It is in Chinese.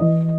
嗯。